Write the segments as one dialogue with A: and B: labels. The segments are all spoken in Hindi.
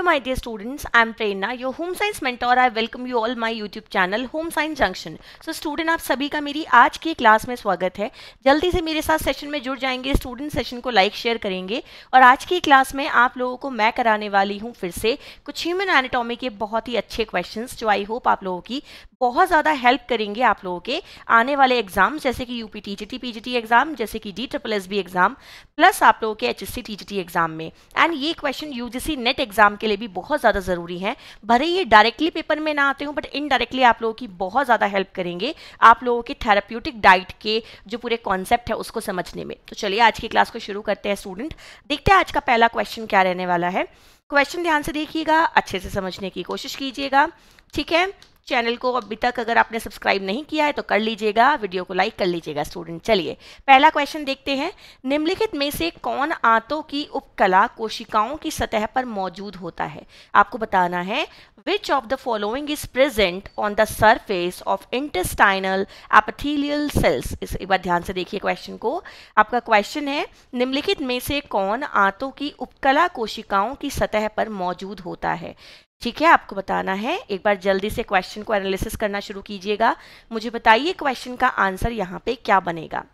A: Hello my dear students, I am Prerna, your home science mentor. I welcome you all my YouTube channel Home Science Junction. So student आप सभी का मेरी आज की क्लास में स्वागत है जल्दी से मेरे साथ सेशन में जुड़ जाएँगे स्टूडेंट सेशन को लाइक शेयर करेंगे और आज की क्लास में आप लोगों को मैं कराने वाली हूँ फिर से कुछ ह्यूमन एनाटॉमी के बहुत ही अच्छे क्वेश्चन जो आई होप आप लोगों की बहुत ज़्यादा हेल्प करेंगे आप लोगों के आने वाले एग्ज़ाम जैसे कि UP T G PGT exam जैसे कि D triple S B exam plus आप लोगों के H S C T G T exam में। एंड ये क्वेश्चन यूजीसी नेट एग्ज़ाम के लिए भी बहुत ज़्यादा ज़रूरी है। भले ये डायरेक्टली पेपर में ना आते हो बट इनडायरेक्टली आप लोगों की बहुत ज़्यादा हेल्प करेंगे आप लोगों के थेराप्यूटिक डाइट के जो पूरे कॉन्सेप्ट है उसको समझने में। तो चलिए आज की क्लास को शुरू करते हैं स्टूडेंट देखते हैं आज का पहला क्वेश्चन क्या रहने वाला है। क्वेश्चन ध्यान से देखिएगा, अच्छे से समझने की कोशिश कीजिएगा। ठीक है? चैनल को अभी तक अगर आपने सब्सक्राइब नहीं किया है तो कर लीजिएगा, वीडियो को लाइक कर लीजिएगा, स्टूडेंट। चलिए, पहला क्वेश्चन देखते हैं। निम्नलिखित में से कौन आंतों की उपकला कोशिकाओं की सतह पर मौजूद होता है? आपको बताना है which of the following is present on the surface of intestinal epithelial cells इस एक बार ध्यान से देखिए क्वेश्चन को। आपका क्वेश्चन है, निम्नलिखित में से कौन आंतों की उपकला कोशिकाओं की सतह पर मौजूद होता है? ठीक है, आपको बताना है। एक बार जल्दी से क्वेश्चन को एनालिसिस करना शुरू कीजिएगा। मुझे बताइए क्वेश्चन का आंसर यहाँ पे क्या बनेगा।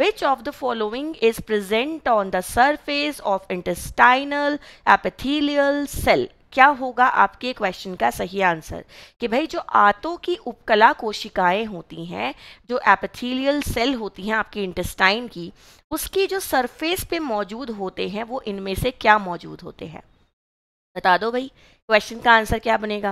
A: Which of the following is present on the surface of intestinal epithelial cell? क्या होगा आपके क्वेश्चन का सही आंसर कि भाई जो आंतों की उपकला कोशिकाएँ होती हैं, जो एपिथेलियल सेल होती हैं आपके इंटेस्टाइन की, उसकी जो सरफेस पे मौजूद होते हैं, वो इनमें से क्या मौजूद होते हैं? बता दो भाई। क्वेश्चन का आंसर क्या बनेगा?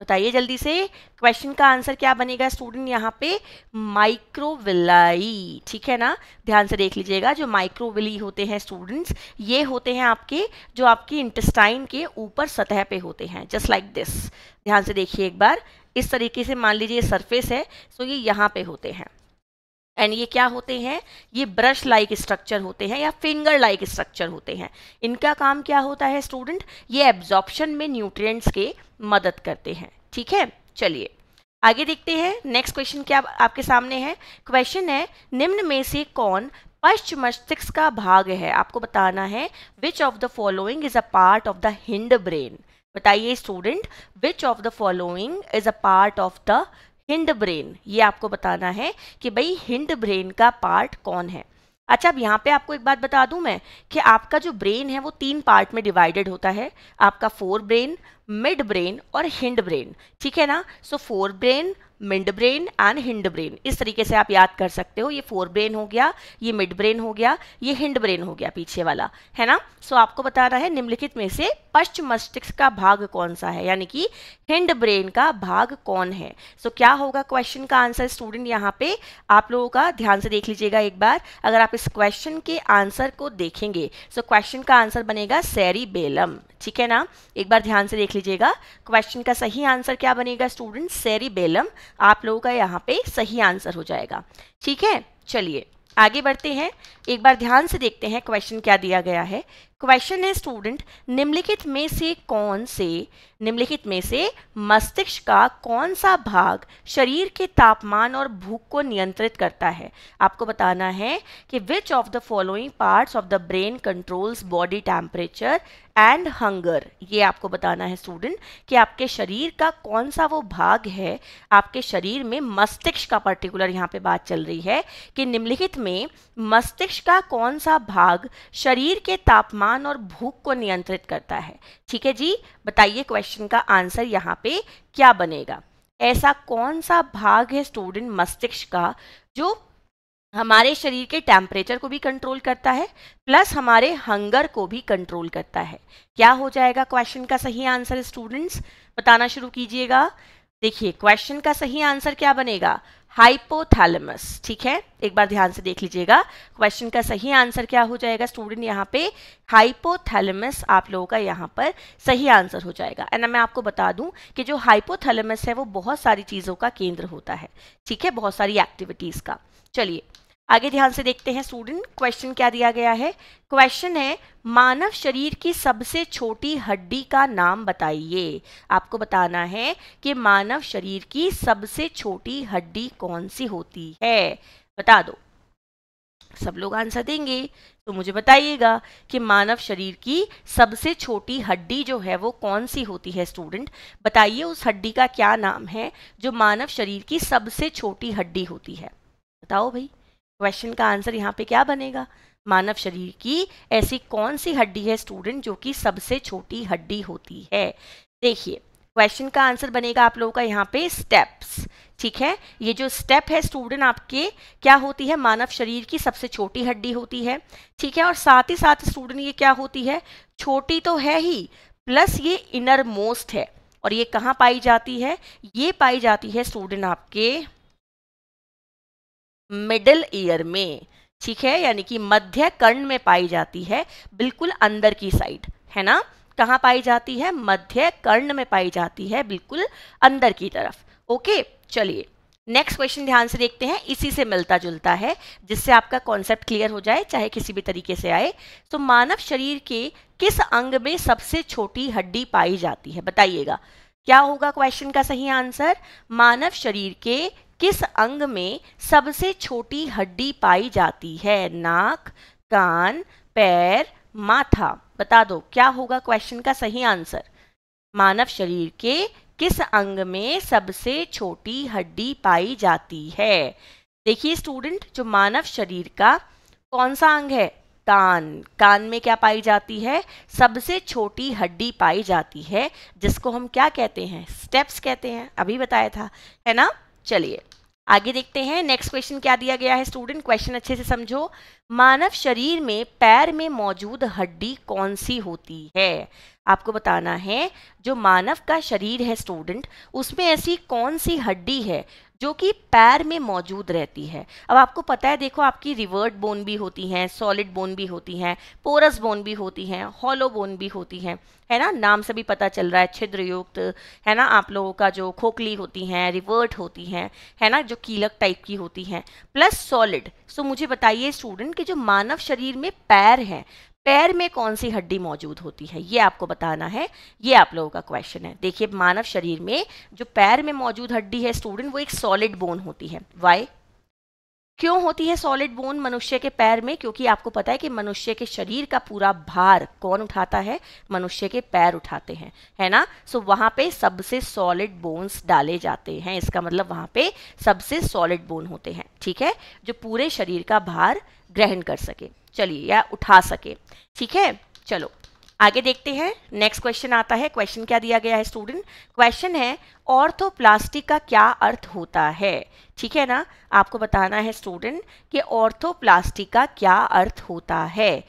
A: बताइए जल्दी से। क्वेश्चन का आंसर क्या बनेगा स्टूडेंट यहाँ पे? माइक्रोविलाई ठीक है ना? ध्यान से देख लीजिएगा जो माइक्रोविली होते हैं स्टूडेंट्स ये होते हैं आपके, जो आपकी इंटेस्टाइन के ऊपर सतह पे होते हैं जस्ट लाइक दिस ध्यान से देखिए एक बार। इस तरीके से मान लीजिए सरफेस है सो ये यहाँ पे होते हैं। एंड ये क्या होते हैं? ये ब्रश लाइक स्ट्रक्चर होते हैं या फिंगर लाइक स्ट्रक्चर होते हैं। इनका काम क्या होता है स्टूडेंट ये एब्जॉर्प्शन में न्यूट्रिएंट्स के मदद करते हैं। ठीक है? चलिए। आगे देखते हैं। नेक्स्ट क्वेश्चन क्या आपके सामने है? क्वेश्चन है, निम्न में से कौन पश्च मस्तिष्क का भाग है? आपको बताना है which of the following is a part of the hind brain बताइए student which of the following is a part of the hind brain, ये आपको बताना है कि भाई हिंड ब्रेन का पार्ट कौन है। अच्छा अब यहाँ पे आपको एक बात बता दूँ मैं कि आपका जो ब्रेन है वो तीन पार्ट में डिवाइडेड होता है। आपका फोर ब्रेन, मिड ब्रेन और हिंड ब्रेन, ठीक है ना? So fore brain mid brain and hind brain इस तरीके से आप याद कर सकते हो ये फोर ब्रेन हो गया ये मिड ब्रेन हो गया ये हिंड ब्रेन हो गया पीछे वाला है ना? सो so, आपको बताना है निम्नलिखित में से पश्चिम मस्तिष्क का भाग कौन सा है? यानी कि हिंड ब्रेन का भाग कौन है? सो so, क्या होगा क्वेश्चन का आंसर स्टूडेंट यहाँ पे आप लोगों का ध्यान से देख लीजिएगा एक बार। अगर आप इस क्वेश्चन के आंसर को देखेंगे सो so, क्वेश्चन का आंसर बनेगा सैरी बेलम ठीक है ना? एक बार ध्यान से देख लीजिएगा। क्वेश्चन का सही आंसर क्या बनेगा स्टूडेंट सैरी बेलम आप लोगों का यहाँ पे सही आंसर हो जाएगा। ठीक है? चलिए, आगे बढ़ते हैं। एक बार ध्यान से देखते हैं क्वेश्चन क्या दिया गया है। क्वेश्चन है स्टूडेंट निम्नलिखित में से कौन से, निम्नलिखित में से मस्तिष्क का कौन सा भाग शरीर के तापमान और भूख को नियंत्रित करता है? आपको बताना है कि which of the following parts of the brain controls body temperature and hunger ये आपको बताना है स्टूडेंट कि आपके शरीर का कौन सा वो भाग है, आपके शरीर में मस्तिष्क का पर्टिकुलर यहाँ पे बात चल रही है कि निम्नलिखित में मस्तिष्क का कौन सा भाग शरीर के तापमान और भूख को नियंत्रित करता है। ठीक है जी? बताइए क्वेश्चन का आंसर यहाँ पे क्या बनेगा? ऐसा कौन सा भाग है स्टूडेंट मस्तिष्क का जो हमारे शरीर के टेम्परेचर को भी कंट्रोल करता है प्लस हमारे हंगर को भी कंट्रोल करता है? क्या हो जाएगा क्वेश्चन का सही आंसर स्टूडेंट्स बताना शुरू कीजिएगा। देखिए क्वेश्चन का सही आंसर क्या बनेगा? हाइपोथैलेमस ठीक है? एक बार ध्यान से देख लीजिएगा। क्वेश्चन का सही आंसर क्या हो जाएगा? स्टूडेंट यहाँ पे हाइपोथैलेमस आप लोगों का यहाँ पर सही आंसर हो जाएगा। एंड मैं आपको बता दूँ कि जो हाइपोथैलेमस है वो बहुत सारी चीज़ों का केंद्र होता है, ठीक है? बहुत सारी एक्टिविटीज़ का। चलिए आगे ध्यान से देखते हैं स्टूडेंट क्वेश्चन क्या दिया गया है? क्वेश्चन है, मानव शरीर की सबसे छोटी हड्डी का नाम बताइए। आपको बताना है कि मानव शरीर की सबसे छोटी हड्डी कौन सी होती है? बता दो। सब लोग आंसर देंगे तो मुझे बताइएगा कि मानव शरीर की सबसे छोटी हड्डी जो है, वो कौन सी होती है स्टूडेंट बताइए उस हड्डी का क्या नाम है जो मानव शरीर की सबसे छोटी हड्डी होती है। बताओ भाई। क्वेश्चन का आंसर यहाँ पे क्या बनेगा? मानव शरीर की ऐसी कौन सी हड्डी है स्टूडेंट जो कि सबसे छोटी हड्डी होती है? देखिए क्वेश्चन का आंसर बनेगा आप लोगों का यहाँ पे स्टेप्स ठीक है? ये जो स्टेप है स्टूडेंट आपके, क्या होती है? मानव शरीर की सबसे छोटी हड्डी होती है। ठीक है? और साथ ही साथ स्टूडेंट ये क्या होती है? छोटी तो है ही प्लस ये इनर मोस्ट है। और ये कहाँ पाई जाती है? ये पाई जाती है स्टूडेंट आपके मिडल ईयर में, ठीक है? यानी कि मध्य कर्ण में पाई जाती है, बिल्कुल अंदर की साइड, है ना? कहाँ पाई जाती है? मध्य कर्ण में पाई जाती है, बिल्कुल अंदर की तरफ़। ओके? चलिए नेक्स्ट क्वेश्चन ध्यान से देखते हैं, इसी से मिलता जुलता है, जिससे आपका कॉन्सेप्ट क्लियर हो जाए, चाहे किसी भी तरीके से आए। तो मानव शरीर के किस अंग में सबसे छोटी हड्डी पाई जाती है? बताइएगा। क्या होगा क्वेश्चन का सही आंसर मानव शरीर के किस अंग में सबसे छोटी हड्डी पाई जाती है? नाक, कान, पैर, माथा। बता दो, क्या होगा क्वेश्चन का सही आंसर मानव शरीर के किस अंग में सबसे छोटी हड्डी पाई जाती है? देखिए स्टूडेंट जो मानव शरीर का कौन सा अंग है? कान। कान में क्या पाई जाती है? सबसे छोटी हड्डी पाई जाती है, जिसको हम क्या कहते हैं? स्टेप्स कहते हैं। अभी बताया था, है ना? चलिए। आगे देखते हैं। नेक्स्ट क्वेश्चन क्या दिया गया है? स्टूडेंट क्वेश्चन अच्छे से समझो। मानव शरीर में, पैर में मौजूद हड्डी कौन सी होती है? आपको बताना है। जो मानव का शरीर है स्टूडेंट उसमें ऐसी कौन सी हड्डी है? जो कि पैर में मौजूद रहती है। अब आपको पता है, देखो आपकी रिवर्ट बोन भी होती हैं, सॉलिड बोन भी होती हैं, पोरस बोन भी होती हैं, हॉलो बोन भी होती हैं, है ना? नाम से भी पता चल रहा है, छिद्रयुक्त, है ना? आप लोगों का जो खोखली होती हैं रिवर्ट होती हैं, है ना? जो कीलक टाइप की होती हैं, प्लस सॉलिड। सो मुझे बताइए, स्टूडेंट, कि जो मानव शरीर में पैर हैं पैर में कौन सी हड्डी मौजूद होती है? ये आपको बताना है। ये आप लोगों का क्वेश्चन है। देखिए मानव शरीर में जो पैर में मौजूद हड्डी है स्टूडेंट वो एक सॉलिड बोन होती है। वाई क्यों होती है सॉलिड बोन मनुष्य के पैर में? क्योंकि आपको पता है कि मनुष्य के शरीर का पूरा भार कौन उठाता है? मनुष्य के पैर उठाते हैं। है ना? सो so, वहाँ पे सबसे सॉलिड बोन्स डाले जाते हैं। इसका मतलब वहाँ पे सबसे सॉलिड बोन होते हैं। ठीक है? जो पूरे शरीर का भार ग्रहण कर सके। चलिए या उठा सके। ठीक है? चलो, आगे देखते हैं। नेक्स्ट क्वेश्चन आता है। क्वेश्चन क्या दिया गया है स्टूडेंट क्वेश्चन है ऑर्थोप्लास्टिक का क्या अर्थ होता है? ठीक है ना? आपको बताना है स्टूडेंट कि ऑर्थोप्लास्टिक का क्या अर्थ होता है?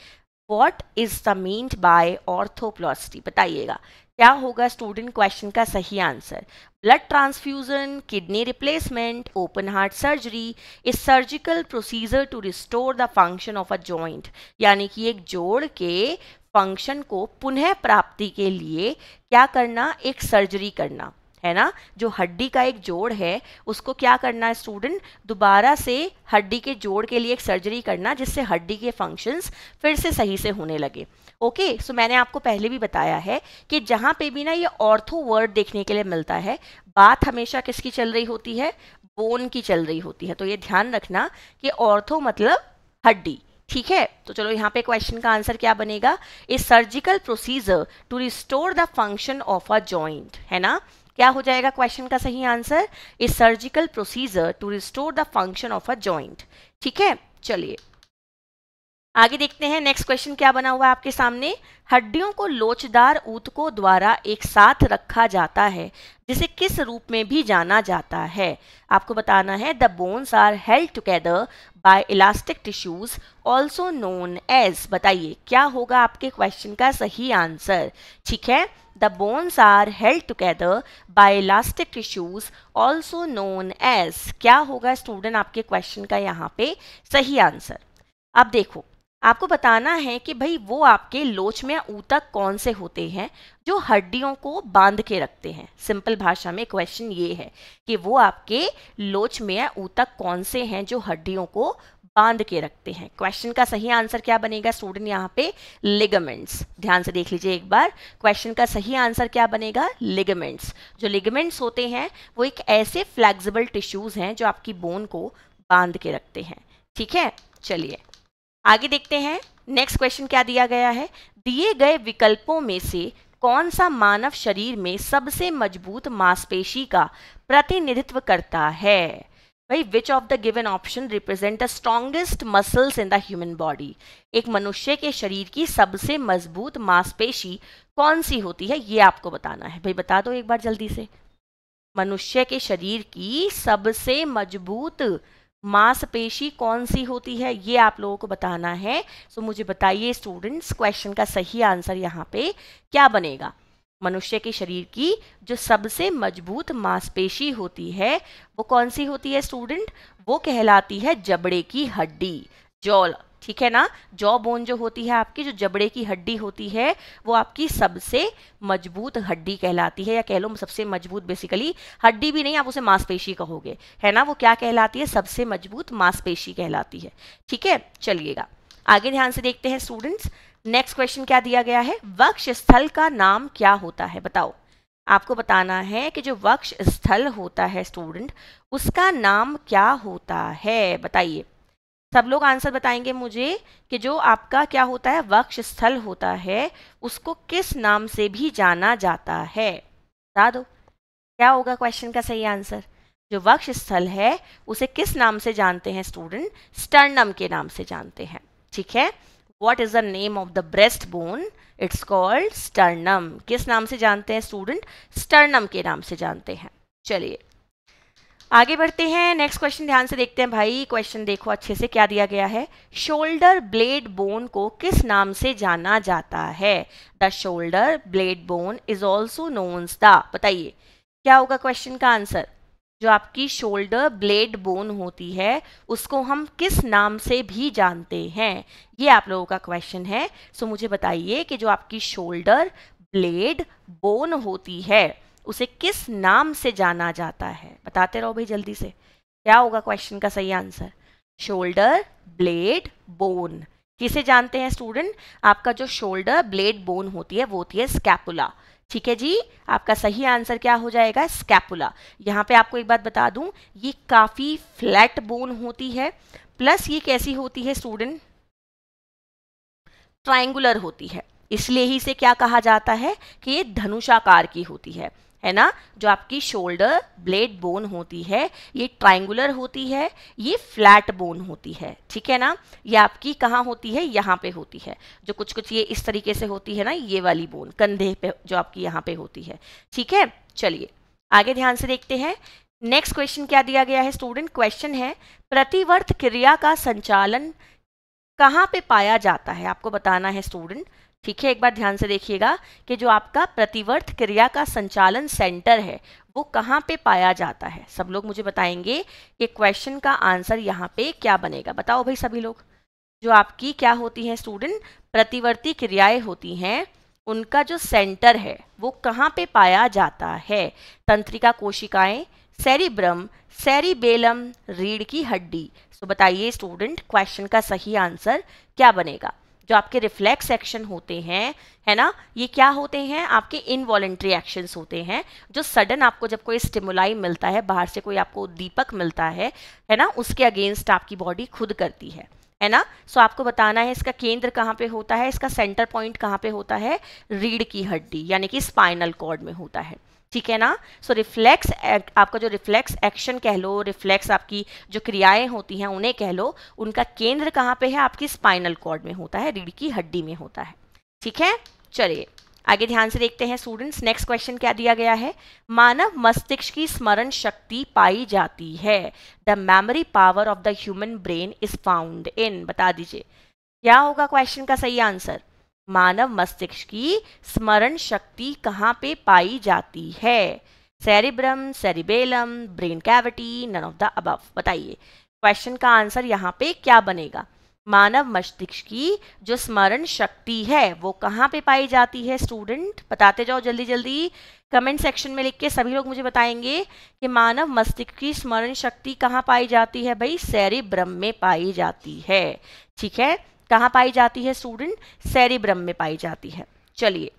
A: What is the meant by orthoplasty बताइएगा। क्या होगा स्टूडेंट क्वेश्चन का सही answer blood transfusion kidney replacement open heart surgery is surgical procedure to restore the function of a joint यानी कि एक जोड़ के फ़ंक्शन को पुनः प्राप्ति के लिए क्या करना? एक सर्जरी करना, है ना? जो हड्डी का एक जोड़ है, उसको क्या करना है स्टूडेंट दोबारा से हड्डी के जोड़ के लिए एक सर्जरी करना, जिससे हड्डी के फ़ंक्शंस फिर से सही से होने लगे। ओके सो मैंने आपको पहले भी बताया है कि जहाँ पे भी ना ये ऑर्थो वर्ड देखने के लिए मिलता है, बात हमेशा किसकी चल रही होती है? बोन की चल रही होती है। तो ये ध्यान रखना कि ऑर्थो मतलब हड्डी, ठीक है? तो चलो यहाँ पे क्वेश्चन का आंसर क्या बनेगा? A surgical procedure to restore the function of a joint है ना? क्या हो जाएगा क्वेश्चन का सही answer a surgical procedure to restore the function of a joint ठीक है? चलिए। आगे देखते हैं नेक्स्ट क्वेश्चन क्या बना हुआ है आपके सामने? हड्डियों को लोचदार ऊतकों द्वारा एक साथ रखा जाता है, जिसे किस रूप में भी जाना जाता है? आपको बताना है the bones are held together by elastic tissues also known as बताइए, क्या होगा आपके क्वेश्चन का सही आंसर ठीक है the bones are held together by elastic tissues also known as क्या होगा स्टूडेंट आपके क्वेश्चन का यहाँ पे सही आंसर अब देखो आपको बताना है कि भाई वो आपके लोच में ऊतक कौन से होते हैं जो हड्डियों को बाँध के रखते हैं? सिंपल भाषा में क्वेश्चन ये है कि वो आपके लोच में ऊतक कौन से हैं जो हड्डियों को बाँध के रखते हैं? क्वेश्चन का सही आंसर क्या बनेगा स्टूडेंट यहाँ पे? लिगामेंट्स ध्यान से देख लीजिए एक बार। क्वेश्चन का सही आंसर क्या बनेगा? लिगामेंट्स जो लिगामेंट्स होते हैं, वो एक ऐसे फ्लेक्सिबल टिश्यूज हैं जो आपकी बोन को बाँध के रखते हैं। ठीक है? चलिए। आगे देखते हैं। नेक्स्ट क्वेश्चन क्या दिया गया है? दिए गए विकल्पों में से कौन सा मानव शरीर में सबसे मज़बूत मांसपेशी का प्रतिनिधित्व करता है? भाई which of the given option represent the strongest muscles in the human body एक मनुष्य के शरीर की सबसे मज़बूत मांसपेशी कौन सी होती है? ये आपको बताना है। भाई, बता दो एक बार जल्दी से। मनुष्य के शरीर की सबसे मज़बूत मांसपेशी कौन सी होती है ये आप लोगों को बताना है। सो so, मुझे बताइए स्टूडेंट्स क्वेश्चन का सही आंसर यहाँ पे क्या बनेगा? मनुष्य के शरीर की जो सबसे मज़बूत मांसपेशी होती है वो कौन सी होती है स्टूडेंट वो कहलाती है जबड़े की हड्डी जॉल ठीक है ना? जॉ बोन जो होती है आपकी, जो जबड़े की हड्डी होती है, वो आपकी सबसे मज़बूत हड्डी कहलाती है या कह लो सबसे मज़बूत बेसिकली हड्डी भी नहीं, आप उसे मांसपेशी कहोगे। है ना? वो क्या कहलाती है? सबसे मज़बूत मांसपेशी कहलाती है। ठीक है? चलिएगा। आगे ध्यान से देखते हैं स्टूडेंट्स नेक्स्ट क्वेश्चन क्या दिया गया है? वक्ष स्थल का नाम क्या होता है? बताओ। आपको बताना है कि जो वक्ष स्थल होता है स्टूडेंट उसका नाम क्या होता है? बताइए। सब लोग आंसर बताएँगे मुझे कि जो आपका क्या होता है, वक्ष स्थल होता है, उसको किस नाम से भी जाना जाता है। बता दो, क्या होगा क्वेश्चन का सही आंसर? जो वक्ष स्थल है, उसे किस नाम से जानते हैं स्टूडेंट स्टर्नम के नाम से जानते हैं। ठीक है? What is the name of the breast bone it's called sternum किस नाम से जानते हैं स्टूडेंट स्टर्नम के नाम से जानते हैं। चलिए। आगे बढ़ते हैं नेक्स्ट क्वेश्चन ध्यान से देखते हैं भाई। क्वेश्चन देखो अच्छे से, क्या दिया गया है? शोल्डर ब्लेड बोन को किस नाम से जाना जाता है? The shoulder blade bone is also knowns the बताइए। क्या होगा क्वेश्चन का आंसर जो आपकी शोल्डर ब्लेड बोन होती है, उसको हम किस नाम से भी जानते हैं? ये आप लोगों का क्वेश्चन है। सो मुझे बताइए कि जो आपकी शोल्डर ब्लेड बोन होती है उसे किस नाम से जाना जाता है? बताते रहो भाई जल्दी से। क्या होगा क्वेश्चन का सही आंसर शोल्डर ब्लेड बोन किसे जानते हैं स्टूडेंट आपका जो शोल्डर ब्लेड बोन होती है, वो होती है स्कैपुला ठीक है जी? आपका सही आंसर क्या हो जाएगा? स्कैपुला यहाँ पे आपको एक बात बता दूँ, ये काफ़ी फ्लैट बोन होती है प्लस ये कैसी होती है स्टूडेंट ट्राइंगुलर होती है। इसलिए ही से क्या कहा जाता है कि ये धनुषाकार की होती है। है ना, जो आपकी शोल्डर ब्लेड बोन होती है, ये ट्राइंगुलर होती है, ये फ्लैट बोन होती है, ठीक है ना? ये आपकी कहाँ होती है? यहाँ पे होती है। जो कुछ कुछ ये इस तरीके से होती है ना, ये वाली बोन कंधे पे जो आपकी यहाँ पे होती है, ठीक है? चलिए, आगे ध्यान से देखते हैं। नेक्स्ट क्वेश्चन क्या दिया गया है स्टूडेंट क्वेश्चन है, प्रतिवर्त क्रिया का संचालन कहाँ पे पाया जाता है? आपको बताना है स्टूडेंट ठीक है, एक बार ध्यान से देखिएगा कि जो आपका प्रतिवर्त क्रिया का संचालन सेंटर है, वो कहाँ पे पाया जाता है? सब लोग मुझे बताएँगे कि क्वेश्चन का आंसर यहाँ पे क्या बनेगा। बताओ भाई सभी लोग, जो आपकी क्या होती हैं स्टूडेंट प्रतिवर्ती क्रियाएँ होती हैं, उनका जो सेंटर है, वो कहाँ पे पाया जाता है? तंत्रिका कोशिकाएँ सेरिब्रम सेरिबेलम रीढ़ की हड्डी। तो बताइए स्टूडेंट क्वेश्चन का सही आंसर क्या बनेगा? जो आपके रिफ्लेक्स एक्शन होते हैं है ना? ये क्या होते हैं? आपके इनवॉलेंट्री एक्शंस होते हैं जो सडन आपको जब कोई स्टिमुलाई मिलता है बाहर से कोई आपको दीपक मिलता है है ना? उसके अगेंस्ट आपकी बॉडी खुद करती है है ना? सो so, आपको बताना है इसका केंद्र कहाँ पे होता है इसका सेंटर पॉइंट कहाँ पे होता है? रीढ़ की हड्डी यानी कि स्पाइनल कॉर्ड में होता है। ठीक है ना? सो रिफ्लेक्स आपका जो रिफ्लेक्स एक्शन कह लो रिफ्लेक्स आपकी जो क्रियाएँ होती हैं, उन्हें कह लो, उनका केंद्र कहाँ पे है? आपकी स्पाइनल कॉर्ड में होता है, रीढ़ की हड्डी में होता है। ठीक है? चलिए, आगे ध्यान से देखते हैं स्टूडेंट्स नेक्स्ट क्वेश्चन क्या दिया गया है? मानव मस्तिष्क की स्मरण शक्ति पाई जाती है। The memory power of the human brain is found in बता दीजिए। क्या होगा क्वेश्चन का सही आंसर मानव मस्तिष्क की स्मरण शक्ति कहाँ पे पाई जाती है? Cerebrum cerebellum brain cavity none of the above बताइए। क्वेश्चन का आंसर यहाँ पे क्या बनेगा? मानव मस्तिष्क की जो स्मरण शक्ति है, वो कहाँ पे पाई जाती है स्टूडेंट बताते जाओ जल्दी जल्दी। कमेंट सेक्शन में लिख के सभी लोग मुझे बताएँगे कि मानव मस्तिष्क की स्मरण शक्ति कहाँ पाई जाती है भाई? सेरिब्रम में पाई जाती है। ठीक है? कहाँ पाई जाती है स्टूडेंट सेरिब्रम में पाई जाती है। चलिए,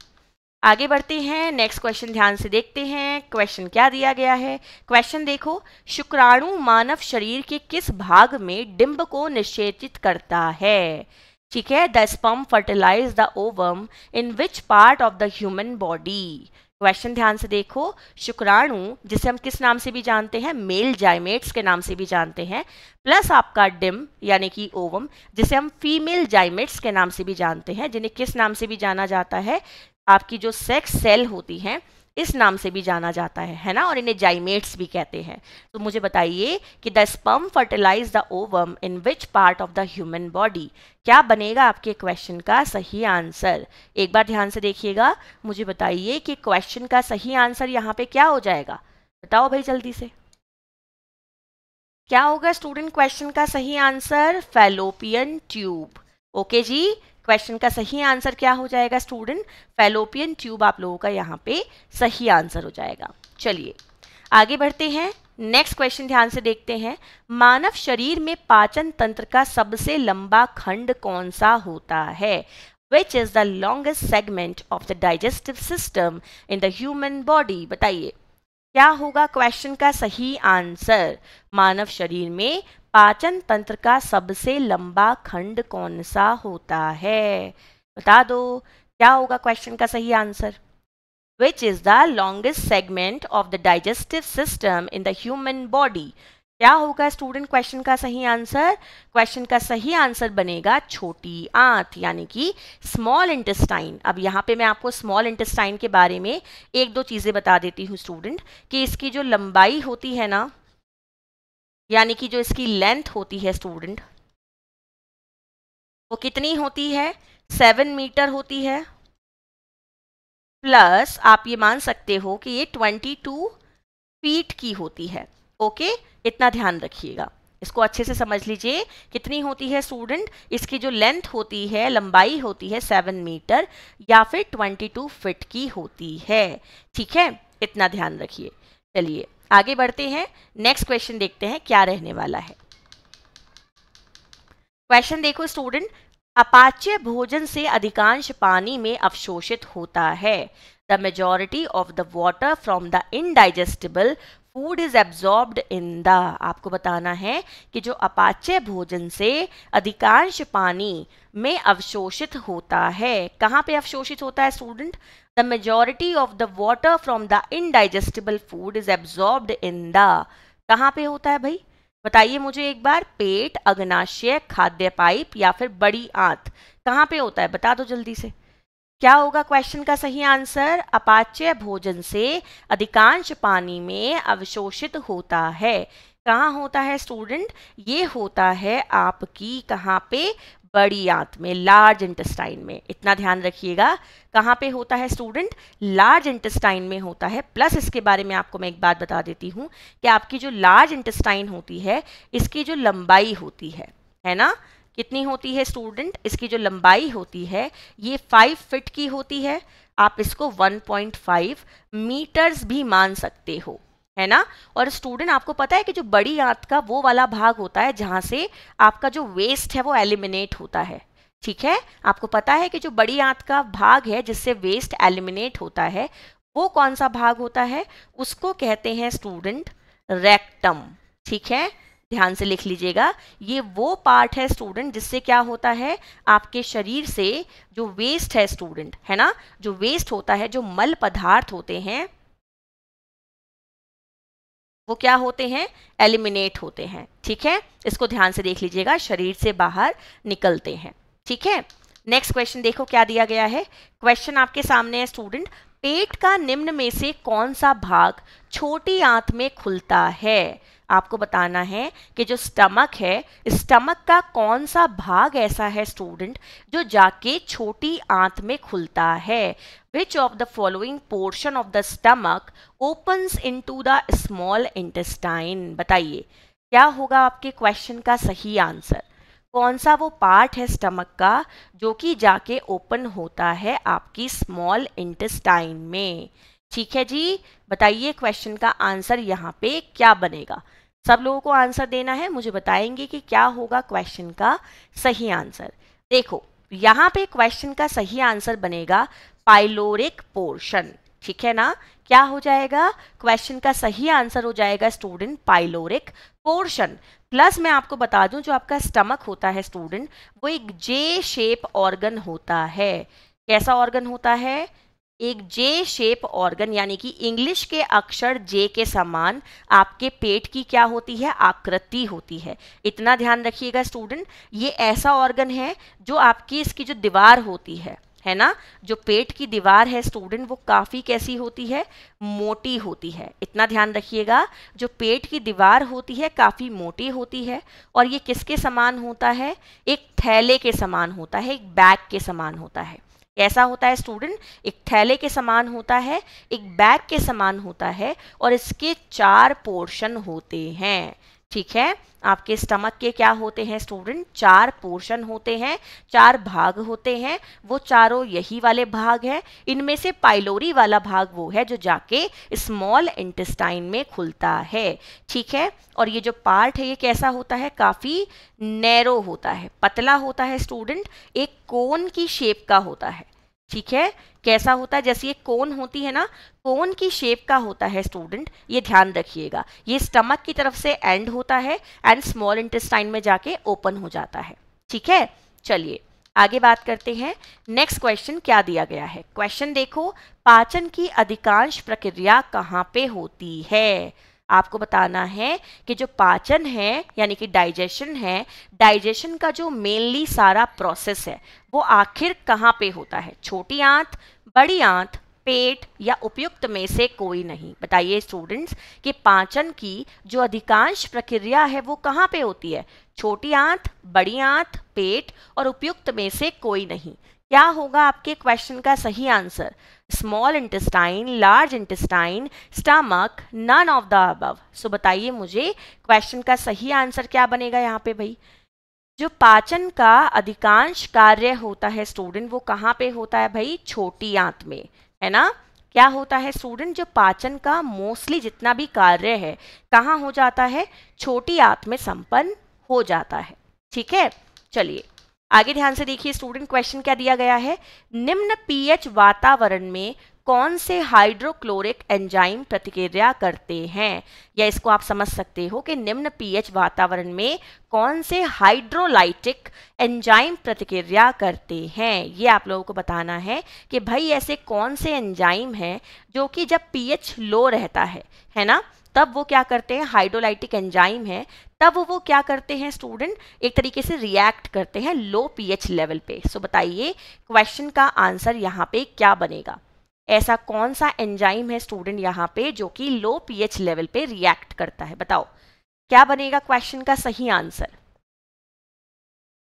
A: आगे बढ़ते हैं। नेक्स्ट क्वेश्चन ध्यान से देखते हैं। क्वेश्चन क्या दिया गया है? क्वेश्चन देखो, शुक्राणु मानव शरीर के किस भाग में डिंब को निषेचित करता है? ठीक है the sperm fertilize the ovum in which part of the human body question ध्यान से देखो। शुक्राणु, जिसे हम किस नाम से भी जानते हैं, मेल जाइमेट्स के नाम से भी जानते हैं प्लस आपका डिम, यानी कि ओवम, जिसे हम फीमेल जाइमेट्स के नाम से भी जानते हैं, जिन्हें किस नाम से भी जाना जाता है, आपकी जो सेक्स सेल होती हैं इस नाम से भी जाना जाता है है ना? और इन्हें जाइमेट्स भी कहते हैं। तो मुझे बताइए कि the sperm fertilize the ovum in which part of the human body? क्या बनेगा आपके क्वेश्चन का सही आंसर? एक बार ध्यान से देखिएगा। मुझे बताइए कि क्वेश्चन का सही आंसर यहाँ पे क्या हो जाएगा? बताओ भाई जल्दी से। क्या होगा स्टूडेंट क्वेश्चन का सही आंसर? Fallopian tube. ओके जी? क्वेश्चन का सही आंसर क्या हो जाएगा स्टूडेंट फेलोपियन ट्यूब आप लोगों का यहाँ पे सही आंसर हो जाएगा। चलिए, आगे बढ़ते हैं। नेक्स्ट क्वेश्चन ध्यान से देखते हैं। मानव शरीर में पाचन तंत्र का सबसे लंबा खंड कौन सा होता है? Which is the longest segment of the digestive system in the human body बताइए। क्या होगा? क्वेश्चन का सही आंसर मानव शरीर में पाचन तंत्र का सबसे लंबा खंड कौन सा होता है? बता दो, क्या होगा क्वेश्चन का सही answer which is the longest segment of the digestive system in the human body क्या होगा स्टूडेंट क्वेश्चन का सही आंसर क्वेश्चन का सही आंसर बनेगा छोटी आंत, यानी कि स्मॉल इंटेस्टाइन अब यहाँ पे मैं आपको स्मॉल इंटेस्टाइन के बारे में एक दो चीज़ें बता देती हूँ स्टूडेंट कि इसकी जो लंबाई होती है ना यानी कि जो इसकी लेंथ होती है स्टूडेंट वो कितनी होती है? सेवन मीटर होती है। प्लस आप ये मान सकते हो कि ये ट्वेंटी टू फीट की होती है। ओके इतना ध्यान रखिएगा। इसको अच्छे से समझ लीजिए। कितनी होती है स्टूडेंट इसकी जो लेंथ होती है, लंबाई होती है सेवन मीटर या फिर ट्वेंटी टू फिट की होती है। ठीक है? इतना ध्यान रखिए। चलिए। आगे बढ़ते हैं। नेक्स्ट क्वेश्चन देखते हैं, क्या रहने वाला है? क्वेश्चन देखो स्टूडेंट अपाच्य भोजन से अधिकांश पानी में अवशोषित होता है। The majority of the water from the indigestible food is absorbed in the आपको बताना है कि जो अपाच्य भोजन से अधिकांश पानी में अवशोषित होता है। कहाँ पे अवशोषित होता है student the majority of the water from the indigestible food is absorbed in the कहाँ पे होता है भाई? बताइए मुझे एक बार, पेट, अग्नाशय, खाद्य पाइप या फिर बड़ी आंत, कहाँ पे होता है? बता दो जल्दी से। क्या होगा क्वेश्चन का सही आंसर अपाच्य भोजन से अधिकांश पानी में अवशोषित होता है। कहाँ होता है स्टूडेंट ये होता है आपकी कहाँ पे बड़ी आंत में लार्ज इंटेस्टाइन में। इतना ध्यान रखिएगा। कहाँ पे होता है स्टूडेंट लार्ज इंटेस्टाइन में होता है। प्लस इसके बारे में आपको मैं एक बात बता देती हूँ कि आपकी जो लार्ज इंटेस्टाइन होती है, इसकी जो लंबाई होती है है ना? कितनी होती है स्टूडेंट इसकी जो लंबाई होती है, ये फाइव फिट की होती है। आप इसको 1.5 मीटर्स भी मान सकते हो। है ना? और स्टूडेंट आपको पता है कि जो बड़ी आंत का वो वाला भाग होता है जहाँ से आपका जो वेस्ट है वो एलिमिनेट होता है। ठीक है? आपको पता है कि जो बड़ी आंत का भाग है जिससे वेस्ट एलिमिनेट होता है, वो कौन सा भाग होता है? उसको कहते हैं स्टूडेंट रेक्टम ठीक है? ध्यान से लिख लीजिएगा। ये वो पार्ट है स्टूडेंट जिससे क्या होता है? आपके शरीर से जो वेस्ट है स्टूडेंट है ना? जो वेस्ट होता है, जो मल पदार्थ होते हैं वो क्या होते हैं? एलिमिनेट होते हैं। ठीक है? इसको ध्यान से देख लीजिएगा। शरीर से बाहर निकलते हैं। ठीक है? नेक्स्ट क्वेश्चन देखो क्या दिया गया है? क्वेश्चन आपके सामने है स्टूडेंट पेट का निम्न में से कौन सा भाग छोटी आंत में खुलता है? आपको बताना है कि जो स्टमक है स्टमक का कौन सा भाग ऐसा है स्टूडेंट जो जाके छोटी आंत में खुलता है? Which of the following portion of the stomach opens into the small intestine बताइए। क्या होगा आपके क्वेश्चन का सही आंसर कौन सा वो पार्ट है स्टमक का, जो कि जाके ओपन होता है आपकी स्मॉल इंटेस्टाइन में? ठीक है जी? बताइए क्वेश्चन का आंसर यहाँ पे क्या बनेगा? सब लोगों को आंसर देना है, मुझे बताएँगे कि क्या होगा क्वेश्चन का सही आंसर देखो, यहाँ पे क्वेश्चन का सही आंसर बनेगा पाइलोरिक पोर्शन ठीक है ना? क्या हो जाएगा? क्वेश्चन का सही आंसर हो जाएगा स्टूडेंट पाइलोरिक पोर्शन प्लस मैं आपको बता दूँ, जो आपका स्टमक होता है स्टूडेंट वो एक जे शेप ऑर्गन होता है। कैसा ऑर्गन होता है? एक जे शेप ऑर्गन यानी कि इंग्लिश के अक्षर जे के समान आपके पेट की क्या होती है? आकृति होती है। इतना ध्यान रखिएगा स्टूडेंट ये ऐसा ऑर्गन है जो आपकी इसकी जो दीवार होती है है ना? जो पेट की दीवार है स्टूडेंट वो काफ़ी कैसी होती है? मोटी होती है। इतना ध्यान रखिएगा, जो पेट की दीवार होती है, काफ़ी मोटी होती है। और ये किसके समान होता है? एक थैले के समान होता है, एक बैग के समान होता है। कैसा होता है स्टूडेंट एक थैले के समान होता है, एक बैग के समान होता है और इसके चार पोर्शन होते हैं। ठीक है? आपके स्टमक के क्या होते हैं स्टूडेंट चार पोर्शन होते हैं, चार भाग होते हैं, वो चारों यही वाले भाग हैं। इनमें से पाइलोरी वाला भाग वो है जो जाके स्मॉल इंटेस्टाइन में खुलता है। ठीक है? और ये जो पार्ट है, ये कैसा होता है? काफ़ी नैरो होता है, पतला होता है स्टूडेंट एक कोन की शेप का होता है। ठीक है? कैसा होता है? जैसे ये कोन होती है ना, कोन की शेप का होता है स्टूडेंट ये ध्यान रखिएगा। ये स्टमक की तरफ़ से एंड होता है एंड स्मॉल इंटेस्टाइन में जाके ओपन हो जाता है। ठीक है? चलिए, आगे बात करते हैं। नेक्स्ट क्वेश्चन क्या दिया गया है? क्वेश्चन देखो, पाचन की अधिकांश प्रक्रिया कहाँ पे होती है? आपको बताना है कि जो पाचन है, यानी कि डाइजेशन है डाइजेशन का जो मेनली सारा प्रोसेस है, वो आखिर कहाँ पे होता है? छोटी आंत, बड़ी आंत, पेट या उपयुक्त में से कोई नहीं। बताइए स्टूडेंट्स कि पाचन की जो अधिकांश प्रक्रिया है, वो कहाँ पे होती है? छोटी आंत, बड़ी आंत, पेट और उपयुक्त में से कोई नहीं। क्या होगा आपके क्वेश्चन का सही answer small intestine large intestine stomach none of the above so बताइए मुझे क्वेश्चन का सही आंसर क्या बनेगा यहाँ पे भाई? जो पाचन का अधिकांश कार्य होता है स्टूडेंट वो कहाँ पे होता है भाई? छोटी आंत में, है ना? क्या होता है स्टूडेंट जो पाचन का मोस्टली जितना भी कार्य है, कहाँ हो जाता है? छोटी आंत में संपन्न हो जाता है। ठीक है? चलिए। आगे ध्यान से देखिए स्टूडेंट क्वेश्चन क्या दिया गया है? निम्न पीएच वातावरण में कौन से हाइड्रोक्लोरिक एंजाइम प्रतिक्रिया करते हैं? या इसको आप समझ सकते हो कि निम्न पीएच वातावरण में कौन से हाइड्रोलाइटिक एंजाइम प्रतिक्रिया करते हैं? ये आप लोगों को बताना है कि भाई ऐसे कौन से एंजाइम हैं जो कि जब पीएच लो रहता है है ना? तब वो क्या करते हैं? हाइड्रोलाइटिक एंजाइम है तब वो क्या करते हैं स्टूडेंट एक तरीके से रिएक्ट करते हैं लो पीएच लेवल पे। सो बताइए क्वेश्चन का आंसर यहाँ पे क्या बनेगा? ऐसा कौन सा एंजाइम है स्टूडेंट यहाँ पे जो कि लो पीएच लेवल पे रिएक्ट करता है? बताओ, क्या बनेगा क्वेश्चन का सही आंसर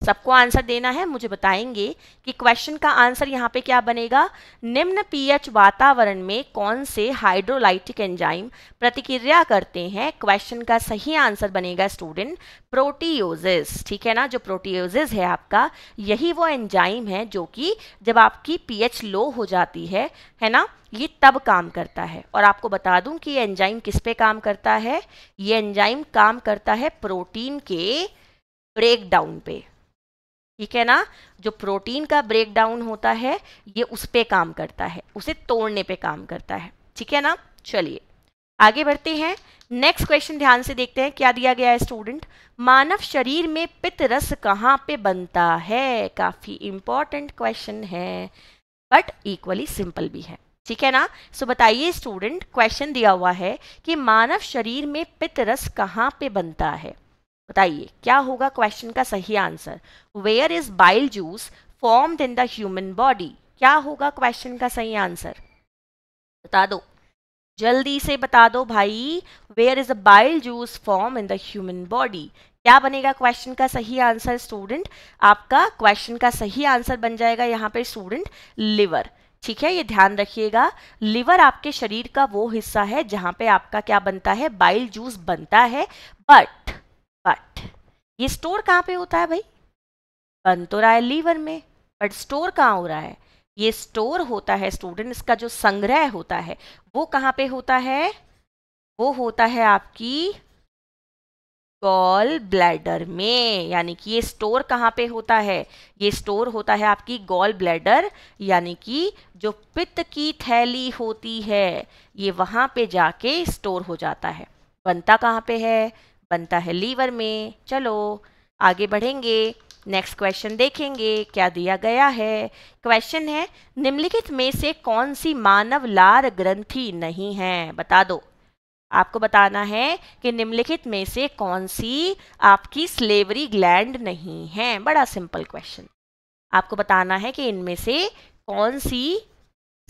A: सबको आंसर देना है, मुझे बताएँगे कि क्वेश्चन का आंसर यहाँ पे क्या बनेगा? निम्न पीएच वातावरण में कौन से हाइड्रोलाइटिक एंजाइम प्रतिक्रिया करते हैं? क्वेश्चन का सही आंसर बनेगा स्टूडेंट प्रोटीओजिस ठीक है ना? जो प्रोटीओजिस है आपका, यही वो एंजाइम है जो कि जब आपकी पीएच लो हो जाती है है ना? ये तब काम करता है। और आपको बता दूँ कि ये एंजाइम किस पे काम करता है? ये एंजाइम काम करता है प्रोटीन के ब्रेकडाउन पे। ठीक है ना? जो प्रोटीन का ब्रेक डाउन होता है, ये उस पर काम करता है, उसे तोड़ने पे काम करता है, ठीक है ना? चलिए, आगे बढ़ते हैं। नेक्स्ट क्वेश्चन ध्यान से देखते हैं, क्या दिया गया है स्टूडेंट मानव शरीर में पित्त रस कहाँ पे बनता है? काफ़ी इंपॉर्टेंट क्वेश्चन है बट इक्वली सिंपल भी है, ठीक है ना? सो बताइए स्टूडेंट क्वेश्चन दिया हुआ है कि मानव शरीर में पित्त रस कहाँ पे बनता है? बताइए, क्या होगा क्वेश्चन का सही answer where is bile juice formed in the human body क्या होगा क्वेश्चन का सही आंसर बता दो। जल्दी से बता दो भाई where is a bile juice form in the human body क्या बनेगा क्वेश्चन का सही आंसर स्टूडेंट आपका क्वेश्चन का सही आंसर बन जाएगा यहाँ पे स्टूडेंट लिवर ठीक है, ये ध्यान रखिएगा। लिवर आपके शरीर का वो हिस्सा है जहाँ पे आपका क्या बनता है? बाइल जूस बनता है। बट बट ये स्टोर कहाँ पे होता है भाई? बन तो रहा है लीवर में बट स्टोर कहाँ हो रहा है? ये स्टोर होता है स्टूडेंट इसका जो संग्रह होता है, वो कहाँ पे होता है? वो होता है आपकी गॉल ब्लैडर में, यानी कि ये स्टोर कहाँ पे होता है? ये स्टोर होता है आपकी गॉल ब्लैडर यानी कि जो पित्त की थैली होती है, ये वहाँ पे जाके स्टोर हो जाता है। बनता कहाँ पे है? बनता है लीवर में, चलो, आगे बढ़ेंगे नेक्स्ट क्वेश्चन देखेंगे, क्या दिया गया है? क्वेश्चन है, निम्नलिखित में से कौन सी मानव लार ग्रंथि नहीं है? बता दो। आपको बताना है कि निम्नलिखित में से कौन सी आपकी स्लेवरी ग्लैंड नहीं है। बड़ा सिंपल क्वेश्चन आपको बताना है कि इनमें से कौन सी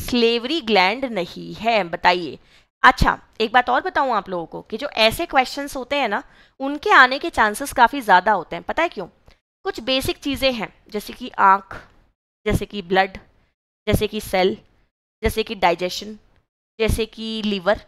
A: स्लेवरी ग्लैंड नहीं है? बताइए। अच्छा एक बात और बताऊँ आप लोगों को कि जो ऐसे क्वेश्चंस होते हैं ना, उनके आने के चांसेस काफ़ी ज़्यादा होते हैं। पता है क्यों? कुछ बेसिक चीज़ें हैं, जैसे कि आँख, जैसे कि ब्लड जैसे कि सेल जैसे कि डाइजेशन जैसे कि लीवर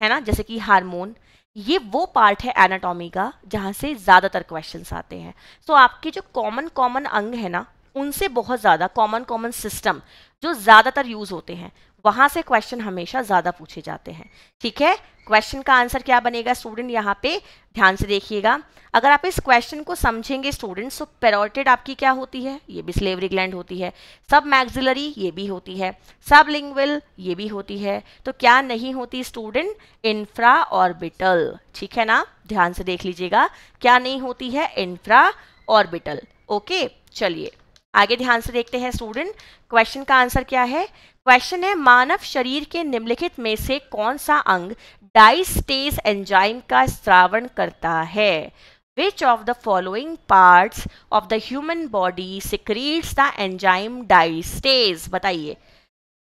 A: है ना? जैसे कि हार्मोन ये वो पार्ट है एनाटॉमी का जहाँ से ज़्यादातर क्वेश्चंस आते हैं। सो आपके जो कॉमन कॉमन अंग है ना, उनसे बहुत ज़्यादा कॉमन कॉमन सिस्टम जो ज़्यादातर यूज़ होते हैं वहाँ से क्वेश्चन हमेशा ज़्यादा पूछे जाते हैं। ठीक है? क्वेश्चन का आंसर क्या बनेगा स्टूडेंट यहाँ पे? ध्यान से देखिएगा। अगर आप इस क्वेश्चन को समझेंगे स्टूडेंट्स तो पेरोटेड आपकी क्या होती है? ये भी स्लेवरी ग्लैंड होती है। सब मैग्जिलरी ये भी होती है। सब लिंगविल ये भी होती है। तो क्या नहीं होती स्टूडेंट इंफ्रा ऑर्बिटल ठीक है ना? ध्यान से देख लीजिएगा। क्या नहीं होती है? इंफ्रा ऑर्बिटल ओके चलिए। आगे ध्यान से देखते हैं स्टूडेंट क्वेश्चन का आंसर क्या है? क्वेश्चन है, मानव शरीर के निम्नलिखित में से कौन सा अंग डाइस्टेज एंजाइम का श्रावण करता है? Which of the following parts of the human body secretes the enzyme diastase बताइए।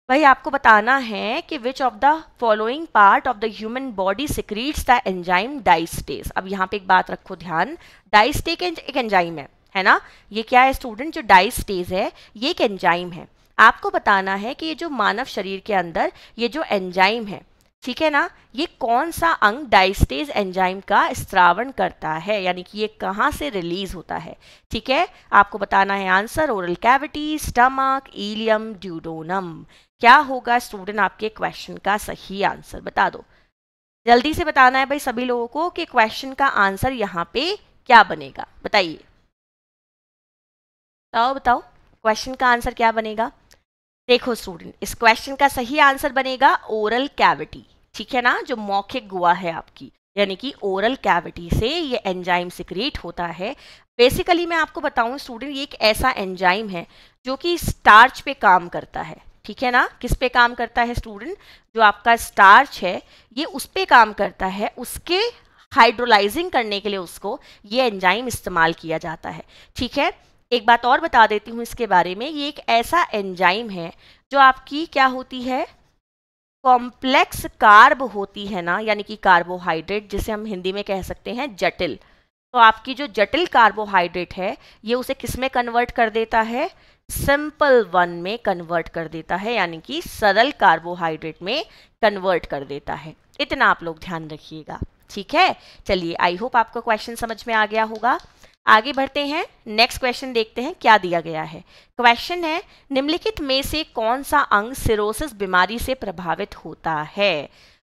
A: भाई, आपको बताना है कि which of the following part of the human body secretes the enzyme diastase अब यहाँ पे एक बात रखो ध्यान। डाइस्टेक एक एंजाइम है। है ना? ये क्या है स्टूडेंट जो डाइस्टेज है, ये एक एंजाइम है। आपको बताना है कि ये जो मानव शरीर के अंदर ये जो एंजाइम है, ठीक है ना? ये कौन सा अंग डाइस्टेज एंजाइम का स्त्रावण करता है? यानी कि ये कहाँ से रिलीज़ होता है? ठीक है? आपको बताना है answer oral cavity stomach ileum duodenum क्या होगा स्टूडेंट आपके क्वेश्चन का सही आंसर बता दो। जल्दी से बताना है भाई सभी लोगों को कि क्वेश्चन का आंसर यहाँ पे क्या बनेगा? बताइए। बताओ बताओ क्वेश्चन का आंसर क्या बनेगा? देखो स्टूडेंट इस क्वेश्चन का सही आंसर बनेगा ओरल कैविटी ठीक है ना? जो मौखिक गुआ है आपकी, यानी कि ओरल कैविटी से ये एंजाइम सिक्रिएट होता है। बेसिकली मैं आपको बताऊँ स्टूडेंट ये एक ऐसा एंजाइम है जो कि स्टार्च पे काम करता है, ठीक है ना? किस पे काम करता है स्टूडेंट जो आपका स्टार्च है, ये उस पे काम करता है, उसके हाइड्रोलाइजिंग करने के लिए उसको ये एंजाइम इस्तेमाल किया जाता है, ठीक है? एक बात और बता देती हूँ इसके बारे में। ये एक ऐसा एंजाइम है जो आपकी क्या होती है? कॉम्प्लेक्स कार्ब होती है ना, यानी कि कार्बोहाइड्रेट, जिसे हम हिंदी में कह सकते हैं जटिल। तो आपकी जो जटिल कार्बोहाइड्रेट है, ये उसे किसमें कन्वर्ट कर देता है? सिंपल वन में कन्वर्ट कर देता है, यानी कि सरल कार्बोहाइड्रेट में कन्वर्ट कर देता है। इतना आप लोग ध्यान रखिएगा। ठीक है? चलिए, आई होप आपको क्वेश्चन समझ में आ गया होगा। आगे बढ़ते हैं नेक्स्ट क्वेश्चन देखते हैं क्या दिया गया है। क्वेश्चन है, निम्नलिखित में से कौन सा अंग सिरोसिस बीमारी से प्रभावित होता है?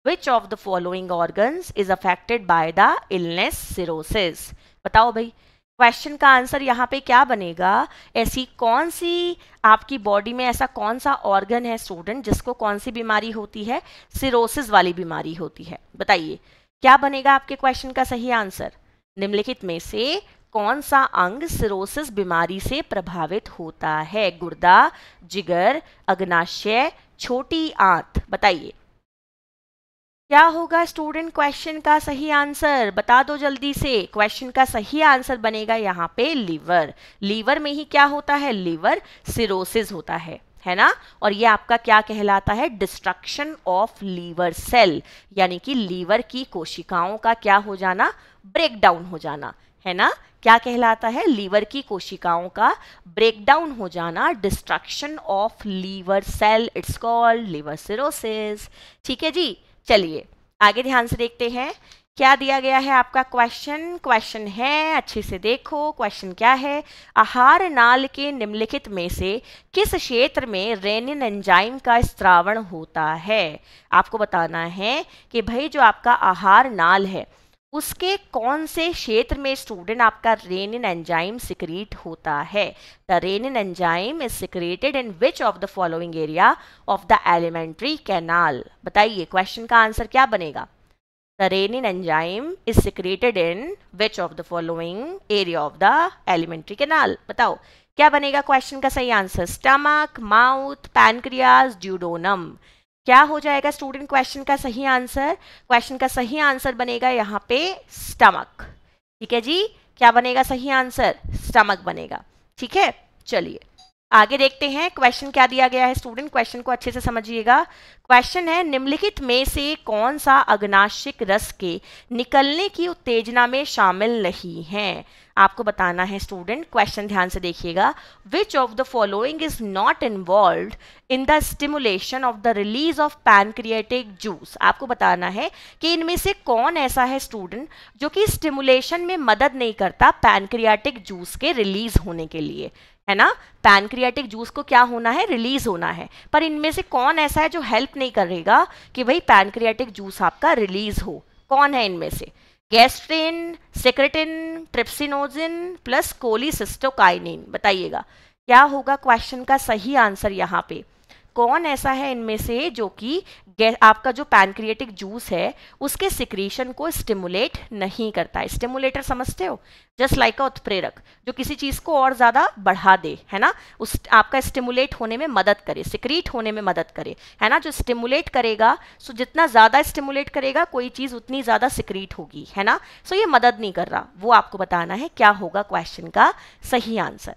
A: Which of the following organs is affected by the illness cirrhosis बताओ भाई। क्वेश्चन का आंसर यहाँ पे क्या बनेगा? ऐसी कौन सी आपकी बॉडी में ऐसा कौन सा ऑर्गन है स्टूडेंट जिसको कौन सी बीमारी होती है? सिरोसिस वाली बीमारी होती है। बताइए, क्या बनेगा आपके क्वेश्चन का सही आंसर निम्नलिखित में से कौन सा अंग सिरोसिस बीमारी से प्रभावित होता है? गुर्दा, जिगर, अग्नाशय, छोटी आंत। बताइए। क्या होगा स्टूडेंट क्वेश्चन का सही आंसर बता दो जल्दी से। क्वेश्चन का सही आंसर बनेगा यहाँ पे लीवर लीवर में ही क्या होता है? लीवर सिरोसिस होता है। है ना? और ये आपका क्या कहलाता है? डिस्ट्रक्शन ऑफ़ लीवर सेल यानी कि लीवर की कोशिकाओं का क्या हो जाना? ब्रेक डाउन हो जाना। है ना? क्या कहलाता है? लीवर की कोशिकाओं का ब्रेकडाउन हो जाना, destruction of liver cell, it's called liver cirrhosis. ठीक है जी? चलिए, आगे ध्यान से देखते हैं। क्या दिया गया है आपका क्वेश्चन क्वेश्चन है, अच्छे से देखो। क्वेश्चन क्या है? आहार नाल के निम्नलिखित में से किस क्षेत्र में रेनिन एंजाइम का स्त्रावण होता है? आपको बताना है कि भाई जो आपका आहार नाल है उसके कौन से क्षेत्र में स्टूडेंट आपका रेनिन एंजाइम सिक्रीट होता है? The rennin enzyme is secreted in which of the following area of the alimentary canal बताइए क्वेश्चन का आंसर क्या बनेगा? The rennin enzyme is secreted in which of the following area of the alimentary canal बताओ, क्या बनेगा क्वेश्चन का सही answer stomach mouth pancreas duodenum क्या हो जाएगा स्टूडेंट क्वेश्चन का सही आंसर क्वेश्चन का सही आंसर बनेगा यहाँ पे स्टमक ठीक है जी? क्या बनेगा सही आंसर स्टमक बनेगा. ठीक है? चलिए। आगे देखते हैं क्वेश्चन क्या दिया गया है स्टूडेंट क्वेश्चन को अच्छे से समझिएगा। क्वेश्चन है, निम्नलिखित में से कौन सा अग्नाशिक रस के निकलने की उत्तेजना में शामिल नहीं है? आपको बताना है स्टूडेंट क्वेश्चन ध्यान से देखिएगा। Which of the following is not involve in the stimulation of the release of pancreatic juice आपको बताना है कि इनमें से कौन ऐसा है स्टूडेंट जो कि स्टिमुलेशन में मदद नहीं करता पैनक्रियाटिक जूस के रिलीज़ होने के लिए। है ना? पैनक्रियाटिक जूस को क्या होना है? रिलीज़ होना है। पर इनमें से कौन ऐसा है जो हेल्प नहीं करेगा कि भाई पैनक्रियाटिक जूस आपका रिलीज़ हो? कौन है इनमें से? Gastrin secretin trypsinogen plus cholecystokinin बताइएगा। क्या होगा? क्वेश्चन का सही आंसर यहाँ पे। कौन ऐसा है इनमें से जो कि आपका जो पैनक्रिएटिक जूस है, उसके सिक्रीशन को स्टिमुलेट नहीं करता है। स्टिमुलेटर समझते हो? जस्ट लाइक अ उत्प्रेरक, जो किसी चीज़ को और ज़्यादा बढ़ा दे, है ना? उस, आपका स्टिमुलेट होने में मदद करे सिक्रीट होने में मदद करे, है ना? जो स्टिमुलेट करेगा, सो जितना ज़्यादा स्टिमुलेट करेगा, कोई चीज़ उतनी ज़्यादा सिक्रीट होगी, है ना? सो ये मदद नहीं कर रहा। वो आपको बताना है क्या होगा क्वेश्चन का सही आंसर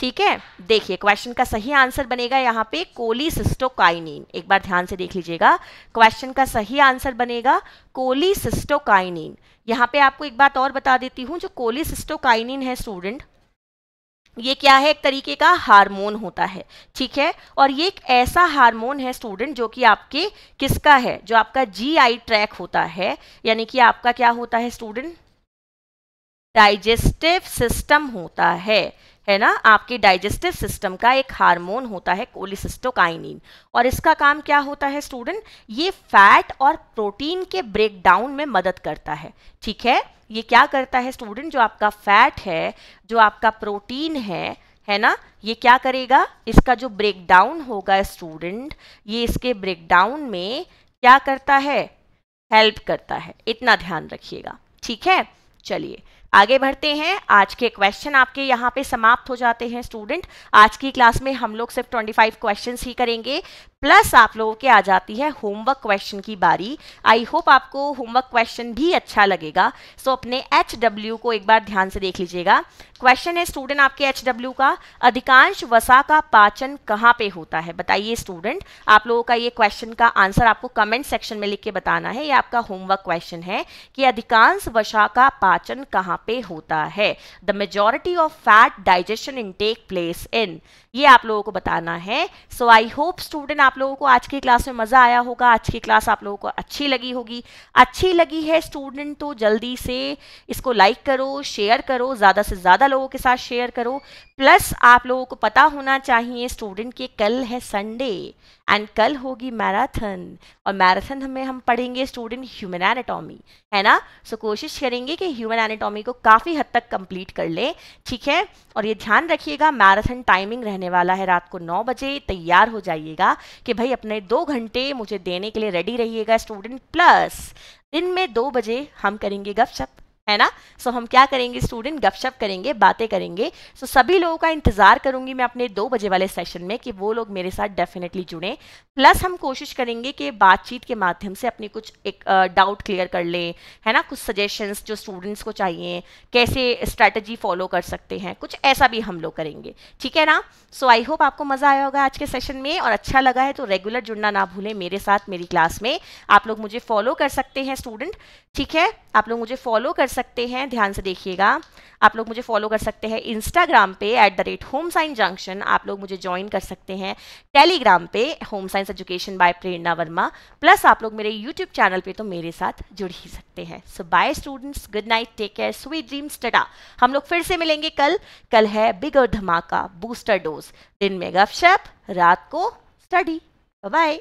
A: ठीक है? देखिए क्वेश्चन का सही आंसर बनेगा यहाँ पे कोलीसिस्टोकाइनिन एक बार ध्यान से देख लीजिएगा। क्वेश्चन का सही आंसर बनेगा कोलीसिस्टोकाइनिन यहाँ पे आपको एक बात और बता देती हूँ, जो कोलीसिस्टोकाइनिन है स्टूडेंट ये क्या है? एक तरीके का हार्मोन होता है। ठीक है? और ये एक ऐसा हार्मोन है स्टूडेंट जो कि आपके किसका है? जो आपका जी आई ट्रैक होता है। यानी कि आपका क्या होता है स्टूडेंट डाइजेस्टिव सिस्टम होता है। है ना? आपके डाइजेस्टिव सिस्टम का एक हार्मोन होता है कोलिसिस्टोकाइनिन और इसका काम क्या होता है स्टूडेंट ये फैट और प्रोटीन के ब्रेक डाउन में मदद करता है। ठीक है? ये क्या करता है स्टूडेंट जो आपका फैट है, जो आपका प्रोटीन है है ना? ये क्या करेगा? इसका जो ब्रेक डाउन होगा स्टूडेंट ये इसके ब्रेक डाउन में क्या करता है? हेल्प करता है। इतना ध्यान रखिएगा। ठीक है? चलिए। आगे बढ़ते हैं। आज के क्वेश्चन आपके यहाँ पे समाप्त हो जाते हैं स्टूडेंट आज की क्लास में हम लोग सिर्फ़ 25 क्वेश्चंस ही करेंगे। प्लस आप लोगों के आ जाती है होमवर्क क्वेश्चन की बारी। आई होप आपको होमवर्क क्वेश्चन भी अच्छा लगेगा। सो so, अपने एच डब्ल्यू को एक बार ध्यान से देख लीजिएगा। क्वेश्चन है स्टूडेंट आपके एच डब्ल्यू का। अधिकांश वसा का पाचन कहाँ पे होता है? बताइए स्टूडेंट आप लोगों का ये क्वेश्चन का आंसर आपको कमेंट सेक्शन में लिख के बताना है। ये आपका होमवर्क क्वेश्चन है कि अधिकांश वसा का पाचन कहाँ पे होता है। The majority of fat digestion in take place in ये आप लोगों को बताना है। सो आई होप स्टूडेंट आप लोगों को आज की क्लास में मज़ा आया होगा। आज की क्लास आप लोगों को अच्छी लगी होगी। अच्छी लगी है स्टूडेंट तो जल्दी से इसको लाइक करो शेयर करो ज़्यादा से ज़्यादा लोगों के साथ शेयर करो। प्लस आप लोगों को पता होना चाहिए स्टूडेंट के कल है संडे एंड कल होगी मैराथन और मैराथन में हम पढ़ेंगे स्टूडेंट ह्यूमन एनाटॉमी है ना? सो so, कोशिश करेंगे कि ह्यूमन एनाटॉमी को काफ़ी हद तक कंप्लीट कर ले। ठीक है? और ये ध्यान रखिएगा मैराथन टाइमिंग रहने वाला है रात को नौ बजे। तैयार हो जाइएगा कि भाई अपने दो घंटे मुझे देने के लिए रेडी रहिएगा स्टूडेंट प्लस दिन में दो बजे हम करेंगे गपशप। है ना? सो so, हम क्या करेंगे? स्टूडेंट गपशप करेंगे बातें करेंगे। सो so, सभी लोगों का इंतज़ार करूँगी मैं अपने दो बजे वाले सेशन में कि वो लोग मेरे साथ डेफिनेटली जुड़ें। प्लस हम कोशिश करेंगे कि बातचीत के माध्यम से अपनी कुछ एक डाउट क्लियर कर लें है ना? कुछ सजेशंस जो स्टूडेंट्स को चाहिए कैसे स्ट्रैटेजी फॉलो कर सकते हैं कुछ ऐसा भी हम लोग करेंगे। ठीक है ना? सो आई होप आपको मज़ा आया होगा आज के सेशन में और अच्छा लगा है तो रेगुलर जुड़ना ना भूलें मेरे साथ मेरी क्लास में। आप लोग मुझे फॉलो कर सकते हैं स्टूडेंट ठीक है? आप लोग मुझे फॉलो कर सकते हैं, ध्यान से देखिएगा। आप लोग मुझे फॉलो कर सकते हैं इंस्टाग्राम पे at the rate home science junction आप लोग मुझे ज्वाइन कर सकते हैं टेलीग्राम पे home science education by Prerna Verma plus आप लोग मेरे यूट्यूब चैनल पे तो मेरे साथ जुड़ ही सकते हैं। So bye students good night take care sweet dreams tata हम लोग फिर से मिलेंगे कल। कल है बिगर धमाका बूस्टर डोज दिन में गपशप, रात को स्टडी बाय